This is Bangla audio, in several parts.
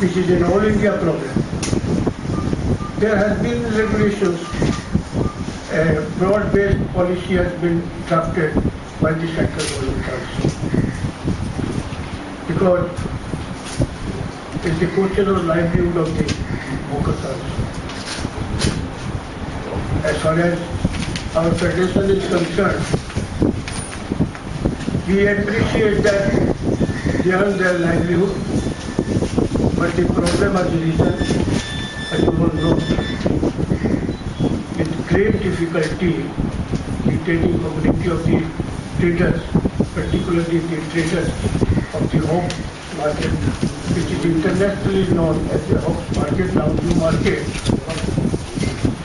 which is an all India problem. There has been regulations, a broad-based policy has been drafted by the central government also. Because it's the question of livelihood of the workers also. As far as our federation is concerned, we appreciate that they earn their livelihood, but the problem has arisen, as you all know, with great difficulty, the trading community of the traders, particularly the traders of the home market, which is internationally known as the home market, now new market.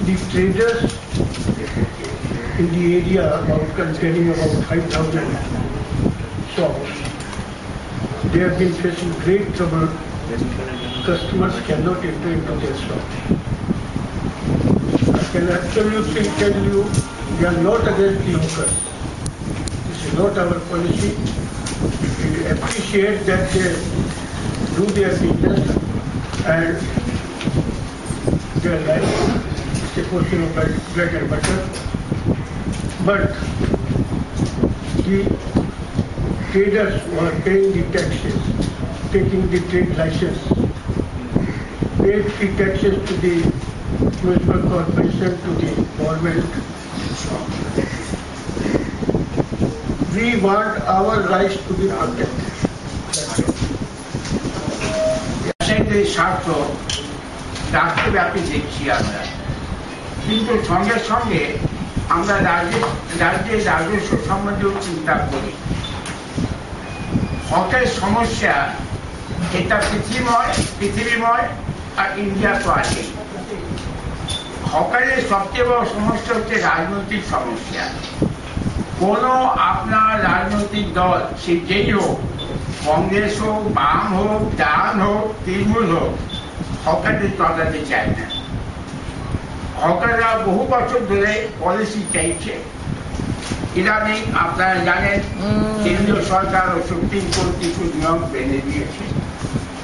The traders in the area about containing about 5,000 shops, they have been facing great trouble. Customers cannot enter into their shops. I can absolutely tell you, we are not against hawkers. This is not our policy. We appreciate that they do their business and their life. It's a question of bread and butter. But the traders who are paying the taxes, taking the trade license, paid the taxes to the municipal corporation, to the government. We want our rights to be protected. ব্যবসায়ীদের স্বার্থ রাষ্ট্রব্যাপী দেখছি আমরা কিন্তু সঙ্গে সঙ্গে আমরা রাজ্যের রাজস্ব সম্বন্ধেও চিন্তা করি হকের সমস্যা এটা পৃথিবীময় পৃথিবীময় আর ইন্ডিয়া তো আছে। হকারের সবচেয়ে বড় সমস্যা হচ্ছে রাজনৈতিক সমস্যা। কোনো আপনার রাজনৈতিক দল, সে যেই হোক, কংগ্রেস হোক, বাম হোক, ডান হোক, তৃণমূল হোক, হকারদের তলাতে চায় না। হকাররা বহু বছর ধরে পলিসি চাইছে। ইদানিং আপনারা জানেন কেন্দ্রীয় সরকার ও সুপ্রিম কোর্ট কিছু নিয়ম বেঁধে দিয়েছে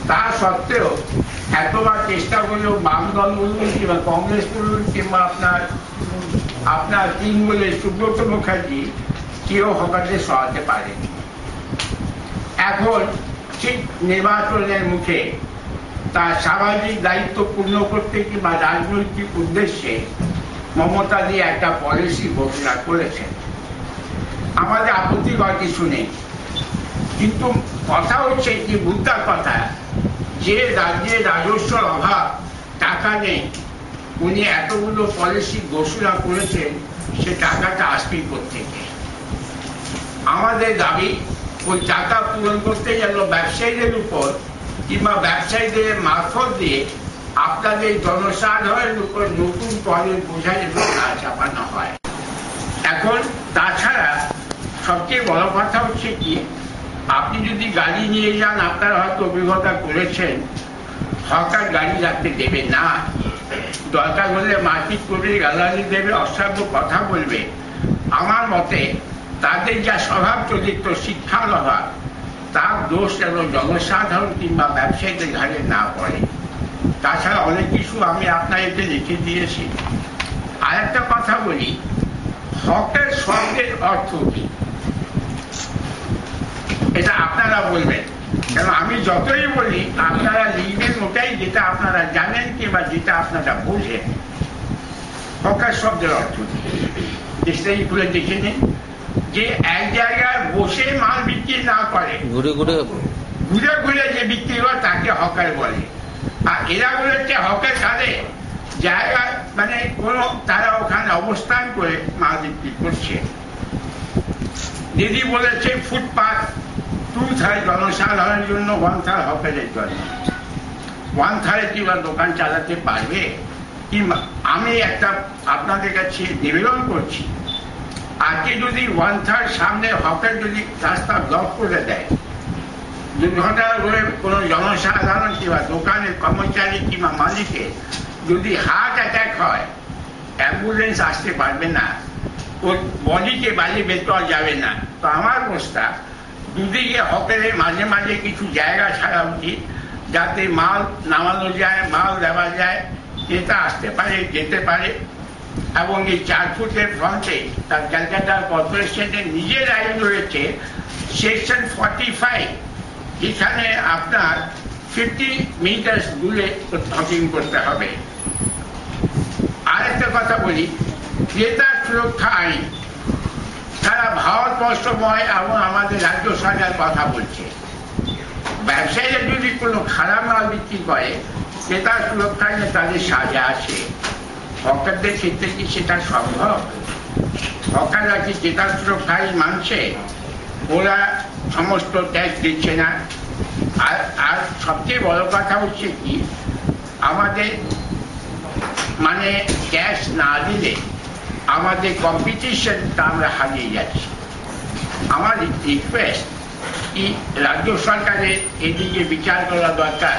তা সত্ত্বেও এতবার চেষ্টা করলেও বাম দল বলুন কিংবা কংগ্রেস বলুন কিংবা আপনার আপনার তৃণমূলের সুব্রত মুখার্জি কেউ হকারদের সরাতে পারেনি। এখন ঠিক নির্বাচনের মুখে তার সামাজিক দায়িত্ব পূর্ণ করতে কিংবা রাজনৈতিক উদ্দেশ্যে মমতা দিয়ে একটা পলিসি ঘোষণা করেছেন। আমাদের আপত্তি আপত্তিকর কিছু নেই। কিন্তু কথা হচ্ছে কি, বুদ্ধার কথা, যে রাজ্যে রাজস্বর অভাব, টাকা নেই, উনি এতগুলো পলিসি ঘোষণা করেছেন, সে টাকাটা আসবে থেকে আমাদের দাবি, ওই টাকা পূরণ করতে যেন ব্যবসায়ীদের উপর কিংবা ব্যবসায়ীদের মারফত দিয়ে আপনাদের জনসাধারণের উপর নতুন পদের বোঝা যেন না চাপানো হয়। এখন সবচেয়ে বড় কথা হচ্ছে কি, আপনি যদি গাড়ি নিয়ে যান, আপনারা হয়তো অভিজ্ঞতা করেছেন, সরকার গাড়ি রাখতে দেবে না। দরকার হলে মারপিট করবে গালালি দেবে, অশ্রাব্য কথা বলবে। আমার মতে, তাদের যা স্বভাব চরিত্র, শিক্ষার অভাব, তার দোষ যেন জনসাধারণ কিংবা ব্যবসায়ীদের ঘাড়ে না পড়ে। তাছাড়া অনেক কিছু আমি আপনাদেরকে লিখে দিয়েছি। আর একটা কথা বলি, হকের শব্দের অর্থ এটা আপনারা বলবেন। কেন আমি যতই বলি আপনারা লিখবেন ওটাই যেটা আপনারা জানেন কিংবা যেটা আপনারা বোঝেন। হকার শব্দের অর্থ ডিকশনারি খুলে দেখে নিন। যে এক জায়গায় বসে মাল বিক্রি না করে ঘুরে ঘুরে ঘুরে ঘুরে যে বিক্রি হয় তাকে হকার বলে। আর এরা বলেছে হকার কালে জায়গা মানে কোনো তারা ওখানে অবস্থান করে মাল বিক্রি করছে। দিদি বলেছে ফুটপাথ টু জন্য ওয়ান জন্য ওয়ান দোকান চালাতে পারবে? কিংবা আমি একটা আপনাদের কাছে নিবেদন করছি, আজকে যদি ওয়ান সামনে যদি রাস্তা ব্লক করে দেয় কোনো জনসাধারণ কিংবা দোকানের কর্মচারী কিংবা মালিকের যদি হার্ট অ্যাটাক হয়, অ্যাম্বুলেন্স আসতে পারবে না ওর বডিকে বাড়ি বের করা যাবে না। তো আমার প্রস্তাব দুদিকে হকারের মাঝে মাঝে কিছু জায়গা ছাড়া উচিত, যাতে মাল নামানো যায়, মাল দেওয়া যায়, ক্রেতা আসতে পারে, যেতে পারে। এবং এই চার ফুটের ফ্রন্টে তার ক্যালকাটা কর্পোরেশনের নিজের আইন রয়েছে, সেকশন ফর্টি ফাইভ এখানে আপনার ফিফটি মিটার দূরে হকিং করতে হবে। আরেকটা কথা বলি ক্রেতা সুরক্ষা আইন। তারা ভারতবর্ষময় এবং আমাদের রাজ্য সরকার কথা বলছে। ব্যবসায়ীরা যদি কোনো খারাপ মাল বিক্রি করে ক্রেতা সুরক্ষা আইনে তাদের সাজা আছে। হকারদের ক্ষেত্রে কি সেটা সম্ভব? হকাররা কি ক্রেতা সুরক্ষা মানছে, ওরা সমস্ত ট্যাক্স দিচ্ছে না। আর আর সবচেয়ে বড় কথা হচ্ছে কি, আমাদের মানে ট্যাক্স না দিলে আমাদের কম্পিটিশনটা আমরা হারিয়ে যাচ্ছি। আমার রিকোয়েস্ট রাজ্য সরকারের এদিকে বিচার করা দরকার?